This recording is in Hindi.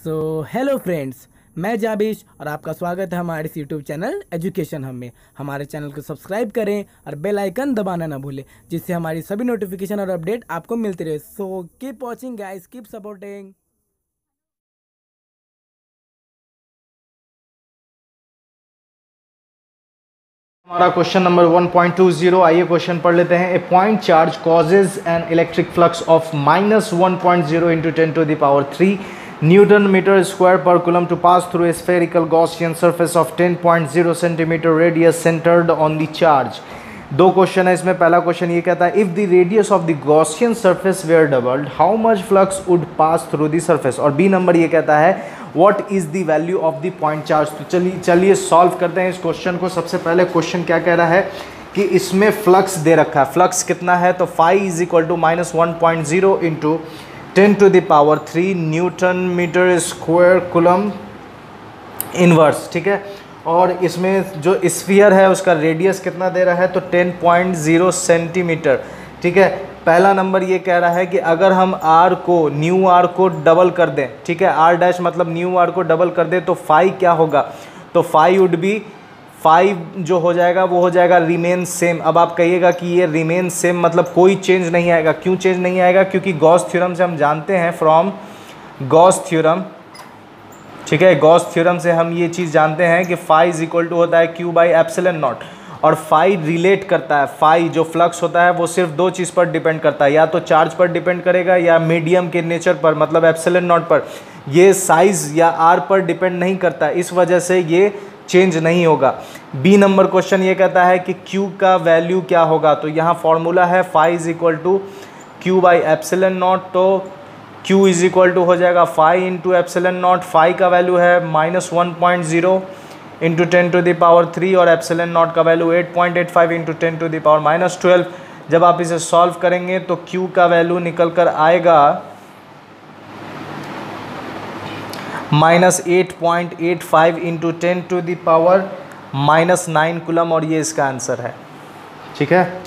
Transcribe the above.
सो हेलो फ्रेंड्स मैं जाबिश और आपका स्वागत है हमारे इस यूट्यूब चैनल एजुकेशन हम में। हमारे चैनल को सब्सक्राइब करें और बेल आइकन दबाना ना भूलें, जिससे हमारी सभी नोटिफिकेशन और अपडेट आपको मिलती रहे। So keep watching guys keep supporting हमारा क्वेश्चन नंबर 1.20 आइए क्वेश्चन पढ़ लेते हैं। A point charge causes an electric flux of minus one point zero into ten to the power three newton metre square per coulomb to pass through a spherical Gaussian surface of 10.0 centimetre radius centred on the charge दो क्वेश्चन है इसमें। पहला क्वेश्चन ये कहता है if the radius of the Gaussian surface where doubled how much flux would pass through the surface और बी नंबर ये कहता है what is the value of the point charge तो चलिए चलिए सॉल्व करते हैं इस क्वेश्चन को। सबसे पहले क्वेश्चन क्या कह रहा है कि इसमें फ्लक्स दे रखा है। फ्लक्स कितना है? तो five is equal to minus one point zero into ten to the power three newton metre square coulomb inverse, ठीक है? और इसमें जो स्फीयर है, उसका रेडियस कितना दे रहा है? तो 10.0 सेंटीमीटर, ठीक है? पहला नंबर ये कह रहा है कि अगर हम आर को न्यू आर को डबल कर दें, ठीक है? आर डैश मतलब न्यू आर को डबल कर दें तो फाइव क्या होगा? तो फाइव वुड बी फाइव जो हो जाएगा, वो हो जाएगा रिमेन सेम अब आप कहिएगा कि ये रिमेन सेम मतलब कोई चेंज नहीं आएगा। क्यों चेंज नहीं आएगा? क्योंकि गॉस थ्योरम से हम जानते हैं फ्रॉम गॉस थ्योरम ठीक है? गॉस थ्योरम से हम ये चीज़ जानते हैं कि फाइव इज़ इक्वल टू होता है क्यू बाई एप्सिलन नॉट और फाइव रिलेट करता है। फाइव जो फ्लक्स होता है, वो सिर्फ़ दो चीज़ पर डिपेंड करता है। या तो चार्ज पर डिपेंड करेगा या मीडियम के नेचर पर मतलब एप्सिलन नॉट पर। ये साइज़ या आर पर डिपेंड नहीं करता। इस वजह से ये चेंज नहीं होगा। बी नंबर क्वेश्चन ये कहता है कि क्यू का वैल्यू क्या होगा? तो यहाँ फॉर्मूला है five is equal to q by epsilon naught तो Q इज़ इक्वल टू हो जाएगा five into epsilon naught five का वैल्यू है minus one point zero into ten to the power three और एप्सिलन नॉट का value eight point eight five into ten to the power minus twelve जब आप इसे सॉल्व करेंगे तो Q का वैल्यू निकल कर आएगा minus eight point eight five into ten to the power minus nine coulomb और ये इसका आंसर है। ठीक है?